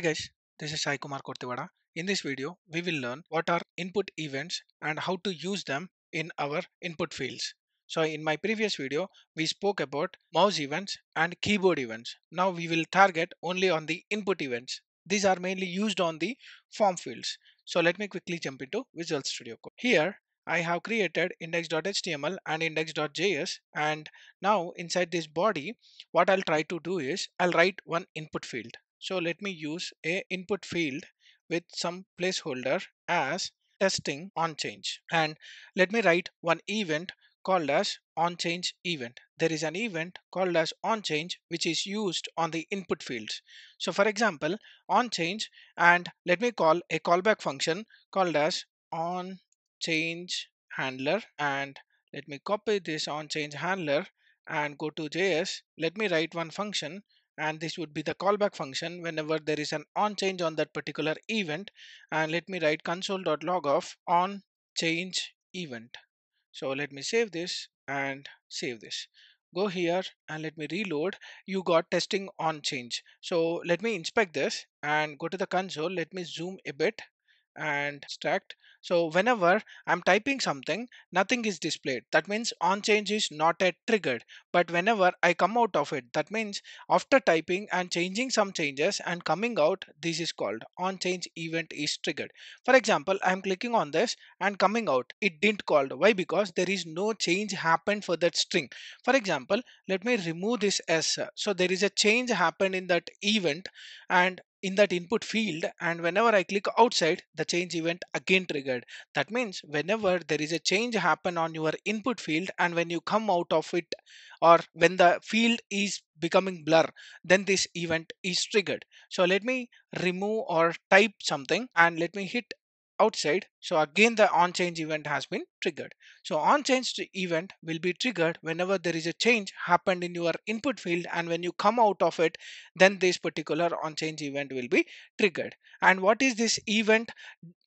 Hi guys, this is Sai Kumar Kortewada. In this video, we will learn what are input events and how to use them in our input fields. So in my previous video, we spoke about mouse events and keyboard events. Now we will target only on the input events. These are mainly used on the form fields. So let me quickly jump into Visual Studio Code. Here, I have created index.html and index.js and now inside this body, what I'll try to do is I'll write one input field so let me use a input field with some placeholder as testing on change and let me write one event called as on change event. There is an event called as on change which is used on the input fields. So for example on change and let me call a callback function called as on change handler and let me copy this on change handler and go to JS. Let me write one function and this would be the callback function whenever there is an on change on that particular event. And let me write console.log of on change event. So let me save this and save this. Go here and let me reload. You got testing on change. So let me inspect this and go to the console. Let me zoom a bit and extract so whenever I'm typing something, nothing is displayed. That means on change is not yet triggered. But whenever I come out of it, that means after typing and changing some changes and coming out, this is called on change event is triggered. For example, I'm clicking on this and coming out, it didn't called. Why? Because there is no change happened for that string. For example, let me remove this S. So there is a change happened in that event and in that input field and whenever I click outside the change event again triggered. That means whenever there is a change happen on your input field and when you come out of it or when the field is becoming blur then this event is triggered. So let me remove or type something and let me hit outside. So again the on change event has been triggered. So on change event will be triggered whenever there is a change happened in your input field and when you come out of it then this particular on change event will be triggered. And what is this event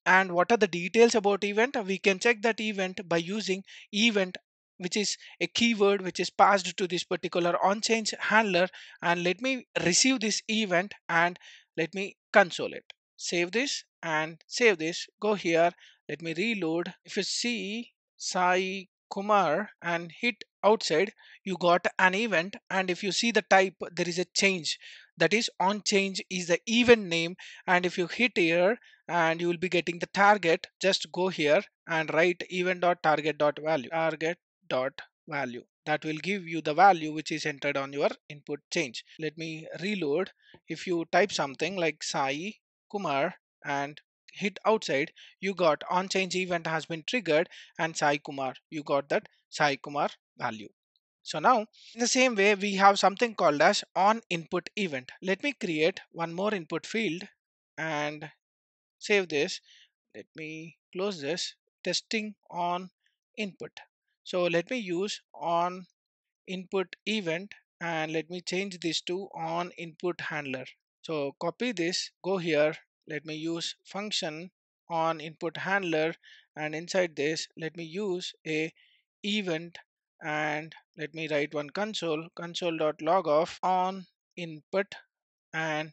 and what are the details about event? We can check that event by using event which is a keyword which is passed to this particular on change handler. And let me receive this event and let me console it. Save this and save this. Go here. Let me reload. If you see Sai Kumar and hit outside you got an event. And if you see the type there is a change. That is on change is the event name. And if you hit here and you will be getting the target just go here and write event dot target dot value target dot value that will give you the value which is entered on your input change. Let me reload. If you type something like Sai Kumar and hit outside you got on change event has been triggered and Sai Kumar you got that Sai Kumar value. So now in the same way we have something called as on input event. Let me create one more input field and save this. Let me close this. Testing on input. So let me use on input event and let me change this to on input handler. So copy this go here let me use function on input handler and inside this let me use a event and let me write one console console.log of on input and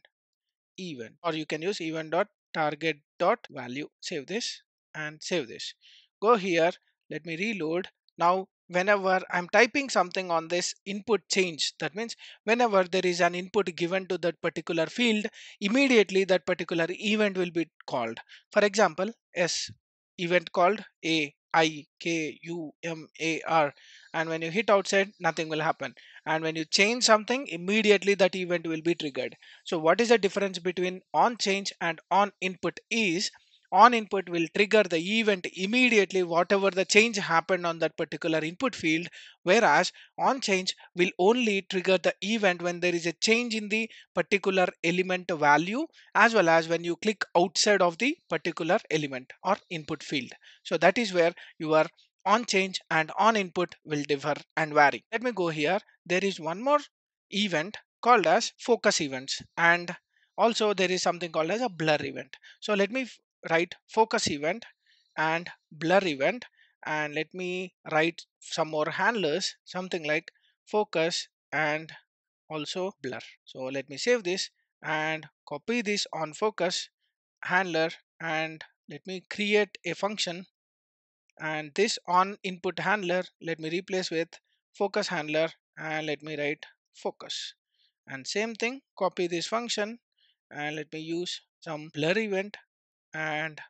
event. Or you can use event dot target dot value save this and save this. Go here let me reload. Now whenever I'm typing something on this input change that means whenever there is an input given to that particular field immediately that particular event will be called. For example s event called a i k u m a r. And when you hit outside nothing will happen. And when you change something immediately that event will be triggered. So what is the difference between on change and on input is on input will trigger the event immediately whatever the change happened on that particular input field whereas on change will only trigger the event when there is a change in the particular element value as well as when you click outside of the particular element or input field. So that is where your on change and on input will differ and vary. Let me go here. There is one more event called as focus events and also there is something called as a blur event. So let me write focus event and blur event. And let me write some more handlers something like focus and also blur. So let me save this and copy this on focus handler. And let me create a function. And this on input handler let me replace with focus handler and let me write focus. And same thing copy this function and let me use some blur event and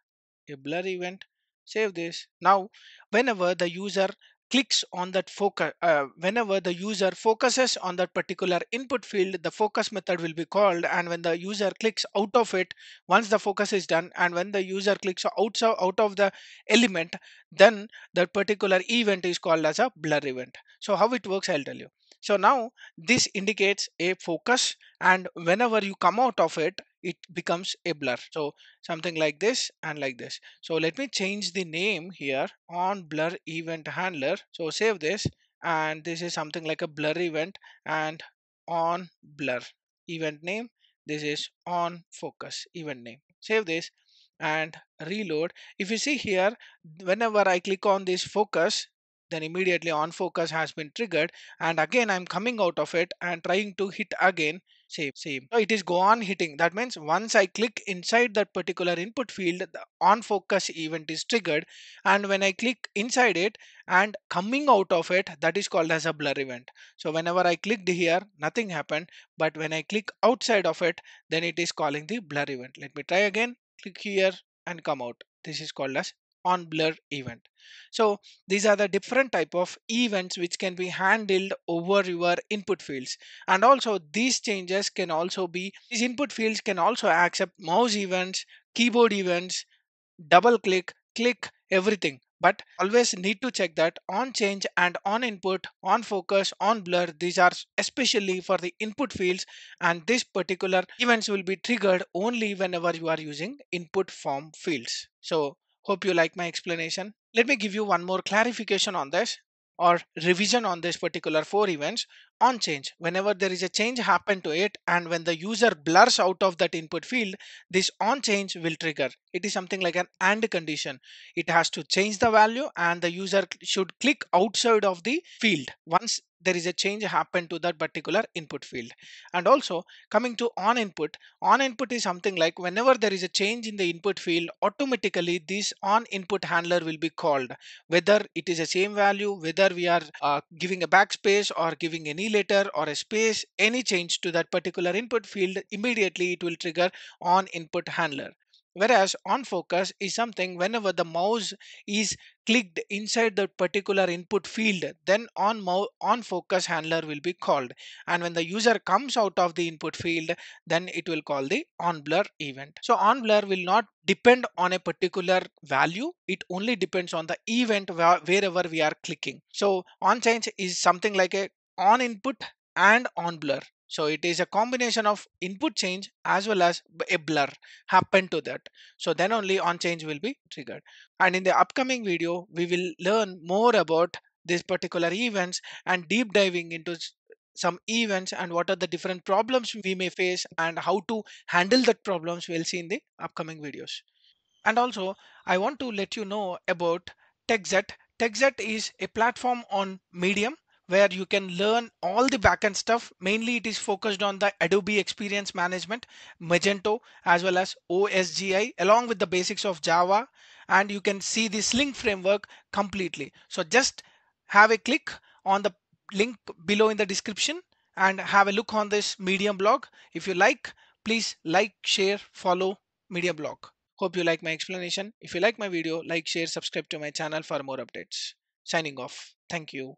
a blur event. Save this. Now whenever the user clicks on that focus uh, whenever the user focuses on that particular input field the focus method will be called. And when the user clicks out of it once the focus is done and when the user clicks out, out of the element then that particular event is called as a blur event. So how it works i'll tell you. So now this indicates a focus and whenever you come out of it, it becomes a blur. So something like this and like this. So let me change the name here on blur event handler. So save this and this is something like a blur event and on blur event name. This is on focus event name. Save this and reload. If you see here, whenever I click on this focus, then immediately on focus has been triggered and again I'm coming out of it and trying to hit again same same. So it is go on hitting. That means once I click inside that particular input field the on focus event is triggered. And when I click inside it and coming out of it that is called as a blur event. So whenever I clicked here nothing happened. But when I click outside of it then it is calling the blur event. Let me try again. Click here and come out. This is called as on blur event. So these are the different type of events which can be handled over your input fields. And also these changes can also be these input fields can also accept mouse events keyboard events double click click everything. But always need to check that on change and on input on focus on blur these are especially for the input fields. And this particular events will be triggered only whenever you are using input form fields. So Hope you like my explanation. Let me give you one more clarification on this or revision on this particular four events on change. Whenever there is a change happen to it and when the user blurs out of that input field this on change will trigger. It is something like an and condition. It has to change the value and the user should click outside of the field. Once there is a change happen to that particular input field. And also coming to on input on input is something like whenever there is a change in the input field automatically this on input handler will be called. Whether it is a same value whether we are uh, giving a backspace or giving any letter or a space any change to that particular input field immediately it will trigger on input handler Whereas on focus is something whenever the mouse is clicked inside the particular input field, then on, on focus handler will be called. And when the user comes out of the input field, then it will call the on blur event. So on blur will not depend on a particular value. It only depends on the event wherever we are clicking. So on change is something like a on input and on blur so it is a combination of input change as well as a blur happen to that. So then only on change will be triggered. And in the upcoming video, we will learn more about these particular events and deep diving into some events and what are the different problems we may face and how to handle that problems we'll see in the upcoming videos. And also I want to let you know about TechZet. TechZet is a platform on Medium where you can learn all the backend stuff. Mainly it is focused on the Adobe Experience Management, Magento, as well as OSGI, along with the basics of Java. And you can see the Sling framework completely. So just have a click on the link below in the description and have a look on this Medium blog. If you like, please like, share, follow Medium blog. Hope you like my explanation. If you like my video, like, share, subscribe to my channel for more updates. Signing off. Thank you.